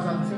pasa?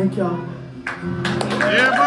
Thank y'all. Yeah.